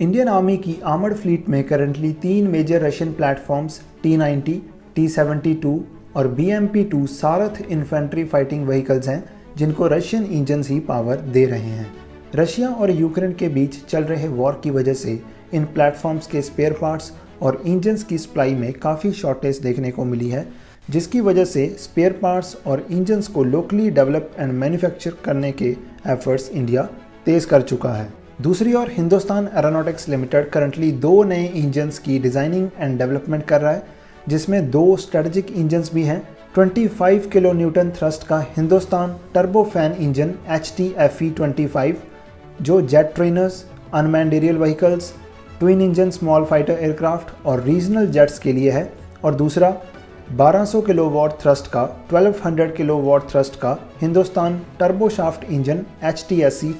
Indian army की armoured fleet में currently तीन major Russian platforms T ninety T seventy two और B M P two Sarath infantry fighting vehicles हैं, जिनको Russian engine ही power दे रहे हैं। रशिया और यूक्रेन के बीच चल रहे वॉर की वजह से इन प्लेटफॉर्म्स के स्पेयर पार्ट्स और इंजन्स की सप्लाई में काफ़ी शॉर्टेज देखने को मिली है, जिसकी वजह से स्पेयर पार्ट्स और इंजन्स को लोकली डेवलप एंड मैन्युफैक्चर करने के एफर्ट्स इंडिया तेज़ कर चुका है। दूसरी ओर, हिंदुस्तान एरोनॉटिक्स लिमिटेड करंटली दो नए इंजन्स की डिज़ाइनिंग एंड डेवलपमेंट कर रहा है, जिसमें दो स्ट्रेटजिक इंजन्स भी हैं। 25 किलो न्यूटन थ्रस्ट का Hindustan turbofan engine H T F E twenty जो jet trainers unmanned aerial vehicles twin engine small fighter aircraft और रीजनल जेट्स के लिए है। और दूसरा 1200 किलो वॉट थ्रस्ट का 1200 किलो वॉट थ्रस्ट का Hindustan turboshaft engine H T S C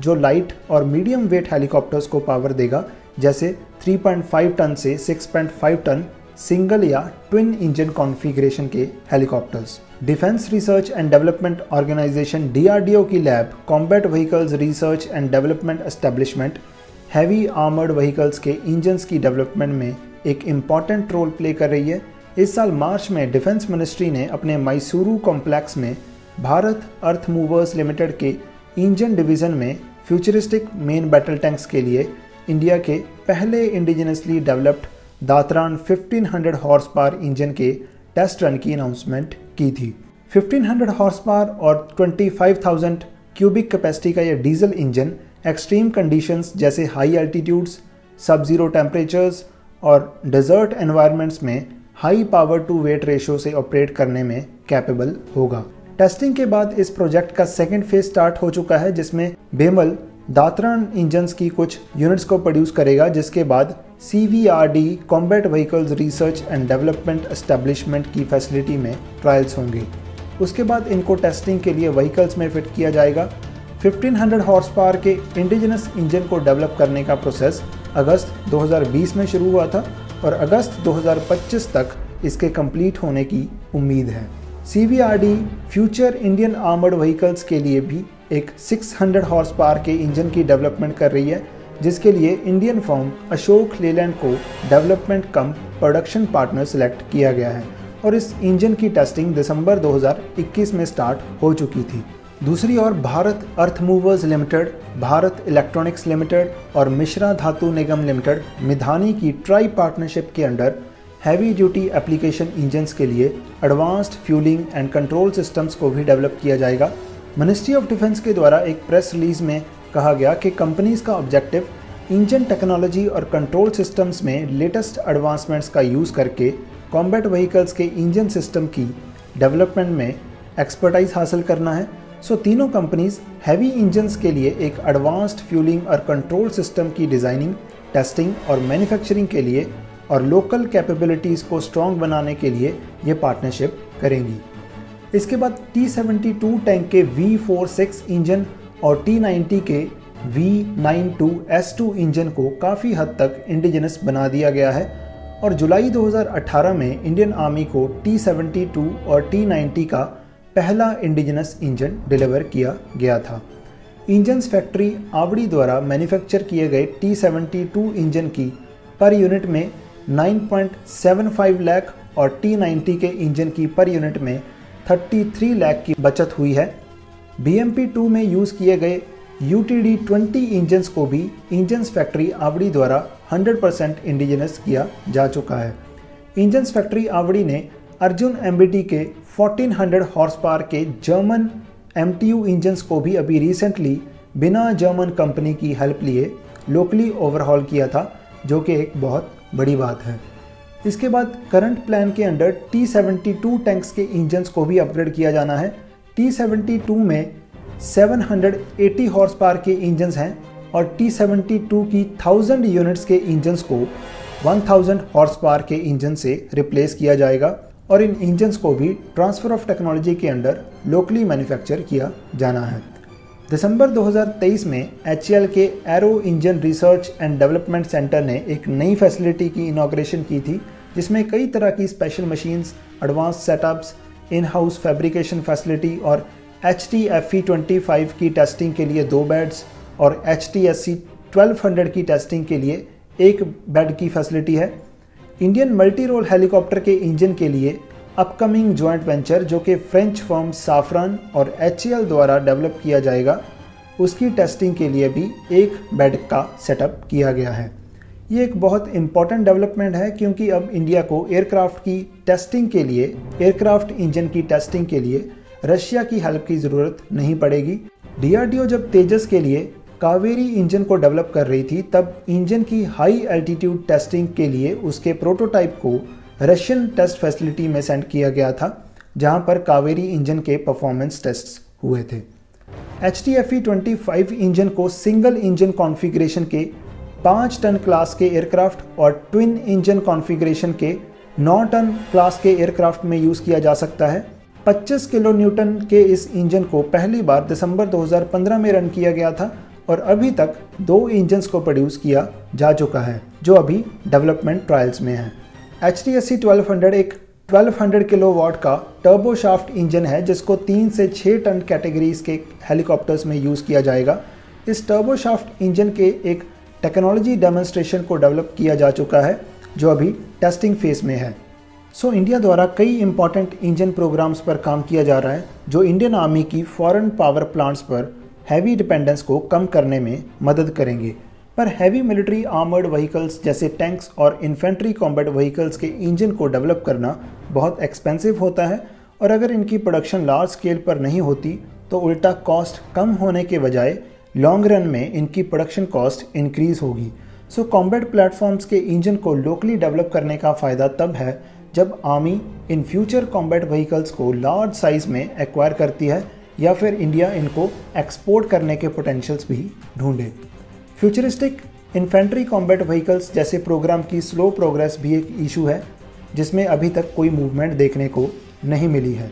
जो लाइट और मीडियम वेट हेलीकॉप्टर्स को पावर देगा, जैसे 3.5 टन से 6.5 टन सिंगल या ट्विन इंजन कॉन्फ़िगरेशन के helicopters defence research and development organisation DRDO की lab combat vehicles research and development establishment heavy armoured vehicles के इंजन्स की डेवलपमेंट में एक इंपॉर्टेंट रोल प्ले कर रही है। इस साल मार्च में डिफेंस मिनिस्ट्री ने अपने मैसूरू कॉम्प्लेक्स में भारत अर्थ मूवर्स लिमिटेड के इंजन डिवीज़न में फ्यूचरिस्टिक मेन बैटल टैंक्स के लिए इंडिया के पहले indigenously developed Datran 1500 horsepower engine के टेस्ट रन की अनाउंसमेंट की थी। 1500 हॉर्स पावर और 25,000 क्यूबिक कैपेसिटी का यह डीजल इंजन एक्सट्रीम कंडीशंस जैसे high altitudes sub zero temperatures और डेजर्ट एनवायरनमेंट्स में high power to weight ratio से ऑपरेट करने में कैपेबल होगा। टेस्टिंग के बाद इस प्रोजेक्ट का सेकेंड फ़ेज़ स्टार्ट हो चुका है, जिसमें बेमल दातरण इंजन की कुछ यूनिट्स को प्रोड्यूस करेगा, जिसके बाद C V R D combat vehicles research and development establishment की फैसिलिटी में ट्रायल्स होंगे। उसके बाद इनको टेस्टिंग के लिए व्हीकल्स में फिट किया जाएगा। 1500 हॉर्स पावर के इंडिजिनस इंजन को डेवलप करने का प्रोसेस अगस्त 2020 में शुरू हुआ था और अगस्त 2025 तक इसके कंप्लीट होने की उम्मीद है। CVRD future Indian armoured vehicles के लिए भी एक 600 हॉर्स पावर के इंजन की डेवलपमेंट कर रही है, जिसके लिए इंडियन फॉर्म अशोक लेलैंड को development cum production partner select किया गया है और इस इंजन की टेस्टिंग दिसंबर 2021 में स्टार्ट हो चुकी थी। दूसरी ओर Bharat earth movers limited Bharat electronics limited और मिश्रा धातु निगम लिमिटेड मिधानी की ट्राई पार्टनरशिप के under heavy duty application engines के लिए advanced fuelling and control systems को भी डेवलप किया जाएगा। मिनिस्ट्री ऑफ़ डिफेंस के द्वारा एक प्रेस रिलीज़ में कहा गया कि कंपनीज़ का ऑब्जेक्टिव इंजन टेक्नोलॉजी और कंट्रोल सिस्टम्स में लेटेस्ट एडवांसमेंट्स का यूज़ करके कॉम्बैट व्हीकल्स के इंजन सिस्टम की डेवलपमेंट में एक्सपर्टाइज हासिल करना है। सो तीनों कंपनीज़ हैवी इंजन्स के लिए एक एडवांस्ड फ्यूलिंग और कंट्रोल सिस्टम की डिज़ाइनिंग टेस्टिंग और मैन्युफैक्चरिंग के लिए और लोकल कैपेबिलिटीज़ को स्ट्रॉन्ग बनाने के लिए ये पार्टनरशिप करेंगी। इसके बाद टी सेवेंटी टू टैंक के वी फोर सिक्स इंजन और टी नाइन्टी के V nine two S two engine को काफ़ी हद तक इंडिजिनस बना दिया गया है और जुलाई 2018 में इंडियन आर्मी को टी सेवेंटी टू और टी नाइन्टी का पहला इंडिजिनस इंजन डिलीवर किया गया था। इंजन्स फैक्ट्री आवड़ी द्वारा मैन्युफैक्चर किए गए टी सेवेंटी टू इंजन की पर यूनिट में 9.75 लाख और T90 के इंजन की पर यूनिट में 33 लाख की बचत हुई है। BMP2 में यूज़ किए गए UTD 20 इंजन्स को भी इंजन्स फैक्ट्री आवड़ी द्वारा 100% परसेंट इंडिजिनस किया जा चुका है। इंजन्स फैक्ट्री आवड़ी ने Arjun M K 1400 horse power के जर्मन MTU इंजन्स को भी अभी रिसेंटली बिना जर्मन कंपनी की हेल्प लिए लोकली ओवरहॉल किया था, जो कि एक बहुत बड़ी बात है। इसके बाद करंट प्लान के under T seventy two tanks के इंजन्स को भी अपग्रेड किया जाना है। टी सेवेंटी टू में 780 हॉर्स पावर के इंजन्स हैं और टी सेवेंटी टू की 1000 यूनिट्स के इंजन्स को 1000 हॉर्स पावर के इंजन से रिप्लेस किया जाएगा और इन इंजन्स को भी ट्रांसफ़र ऑफ़ टेक्नोलॉजी के अंडर लोकली मैन्युफैक्चर किया जाना है। दिसंबर 2023 में H K aero engine research and development centre ने एक नई फैसिलिटी की इनाग्रेशन की थी, जिसमें कई तरह की special machines advance setups in house fabrication facility और H T F E twenty five की टेस्टिंग के लिए दो बेड्स और एच टी एस सी 1200 की टेस्टिंग के लिए एक बेड की फैसिलिटी है। इंडियन मल्टी रोल हेलीकॉप्टर के इंजन के लिए अपकमिंग ज्वाइंट वेंचर जो कि फ्रेंच फर्म साफरान और एच द्वारा डेवलप किया जाएगा, उसकी टेस्टिंग के लिए भी एक बेड का सेटअप किया गया है। ये एक बहुत इंपॉर्टेंट डेवलपमेंट है क्योंकि अब इंडिया को एयरक्राफ्ट की टेस्टिंग के लिए एयरक्राफ्ट इंजन की टेस्टिंग के लिए रशिया की हेल्प की ज़रूरत नहीं पड़ेगी। डीआरडीओ जब तेजस के लिए कावेरी इंजन को डेवलप कर रही थी, तब इंजन की हाई एल्टीट्यूड टेस्टिंग के लिए उसके प्रोटोटाइप को रशियन टेस्ट फैसिलिटी में सेंड किया गया था, जहाँ पर कावेरी इंजन के परफॉर्मेंस टेस्ट हुए थे। H T F E twenty five engine को सिंगल इंजन कॉन्फ़िगरेशन के पाँच टन क्लास के एयरक्राफ्ट और ट्विन इंजन कॉन्फ़िगरेशन के नौ टन क्लास के एयरक्राफ्ट में यूज़ किया जा सकता है। 25 किलो न्यूटन के इस इंजन को पहली बार दिसंबर 2015 में रन किया गया था और अभी तक दो इंजन्स को प्रोड्यूस किया जा चुका है, जो अभी डेवलपमेंट ट्रायल्स में है। H T S C twelve hundred एक 1200 किलो वाट का टर्बो शाफ्ट इंजन है जिसको तीन से छः टन कैटेगरीज के हेलीकॉप्टर्स में यूज़ किया जाएगा। इस टर्बो शाफ्ट इंजन के एक टेक्नोलॉजी डेमोन्स्ट्रेशन को डेवलप किया जा चुका है जो अभी टेस्टिंग फ़ेज़ में है। सो so, इंडिया द्वारा कई इंपॉर्टेंट इंजन प्रोग्राम्स पर काम किया जा रहा है जो इंडियन आर्मी की फॉरेन पावर प्लांट्स पर हैवी डिपेंडेंस को कम करने में मदद करेंगे। पर हैवी मिलिट्री आर्मर्ड व्हीकल्स जैसे टैंक्स और इन्फेंट्री कॉम्बैट व्हीकल्स के इंजन को डेवलप करना बहुत एक्सपेंसिव होता है और अगर इनकी प्रोडक्शन लार्ज स्केल पर नहीं होती तो उल्टा कॉस्ट कम होने के बजाय लॉन्ग रन में इनकी प्रोडक्शन कॉस्ट इंक्रीज होगी। सो कॉम्बैट प्लेटफॉर्म्स के इंजन को लोकली डेवलप करने का फ़ायदा तब है जब आर्मी इन फ्यूचर कॉम्बैट व्हीकल्स को लार्ज साइज़ में एक्वायर करती है या फिर इंडिया इनको एक्सपोर्ट करने के पोटेंशियल्स भी ढूंढे। फ्यूचरिस्टिक इन्फेंट्री कॉम्बैट व्हीकल्स जैसे प्रोग्राम की स्लो प्रोग्रेस भी एक इशू है, जिसमें अभी तक कोई मूवमेंट देखने को नहीं मिली है।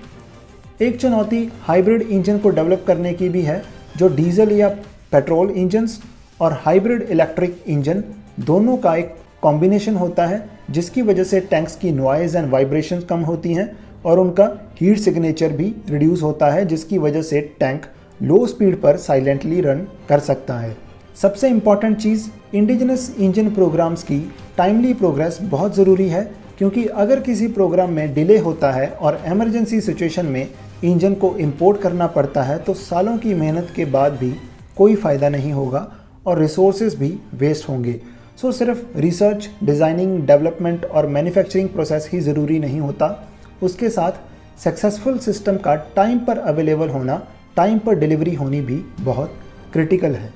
एक चुनौती हाइब्रिड इंजन को डेवलप करने की भी है, जो डीजल या पेट्रोल इंजन्स और हाइब्रिड इलेक्ट्रिक इंजन दोनों का एक कॉम्बिनेशन होता है, जिसकी वजह से टैंक्स की नॉइज़ एंड वाइब्रेशन कम होती हैं और उनका हीट सिग्नेचर भी रिड्यूस होता है, जिसकी वजह से टैंक लो स्पीड पर साइलेंटली रन कर सकता है। सबसे इंपॉर्टेंट चीज़ इंडिजिनस इंजन प्रोग्राम्स की टाइमली प्रोग्रेस बहुत ज़रूरी है क्योंकि अगर किसी प्रोग्राम में डिले होता है और इमरजेंसी सिचुएशन में इंजन को इंपोर्ट करना पड़ता है तो सालों की मेहनत के बाद भी कोई फ़ायदा नहीं होगा और रिसोर्सेज भी वेस्ट होंगे। सो so, सिर्फ़ रिसर्च डिज़ाइनिंग डेवलपमेंट और मैन्युफैक्चरिंग प्रोसेस ही ज़रूरी नहीं होता। उसके साथ सक्सेसफुल सिस्टम का टाइम पर अवेलेबल होना टाइम पर डिलीवरी होनी भी बहुत क्रिटिकल है।